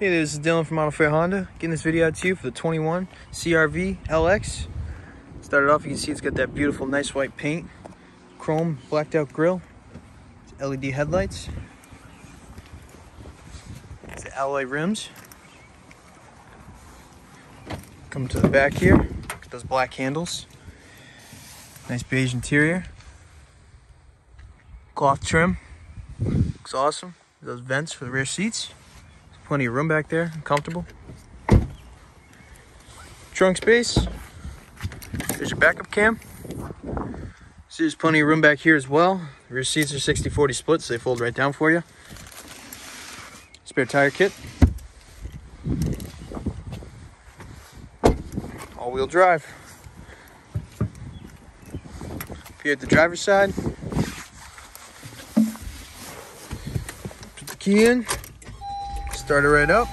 Hey, this is Dylan from Auto Fair Honda. Getting this video out to you for the 21 CRV LX. Started off, you can see it's got that beautiful, nice white paint, chrome blacked out grille, LED headlights, it's the alloy rims. Come to the back here, look at those black handles, nice beige interior, cloth trim, looks awesome. Those vents for the rear seats. Plenty of room back there, comfortable. Trunk space. There's your backup cam. See, there's plenty of room back here as well. Rear seats are 60-40 split, so they fold right down for you. Spare tire kit. All-wheel drive. Here at the driver's side. Put the key in. Start it right up.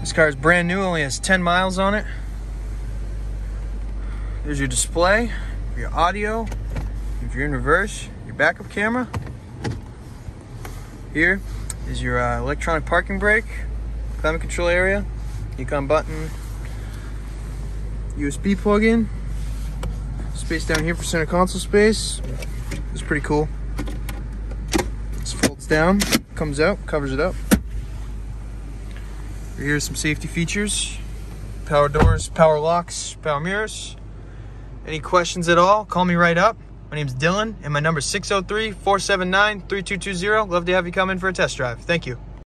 This car is brand new, only has 10 miles on it. There's your display, your audio, if you're in reverse, your backup camera. Here is your uh, electronic parking brake, climate control area, Nikon button, USB plug-in, space down here for center console space. It's pretty cool down, comes out, covers it up. Here's some safety features. Power doors, power locks, power mirrors. Any questions at all, call me right up. My name's Dylan, and my number is 603-479-3220. Love to have you come in for a test drive. Thank you.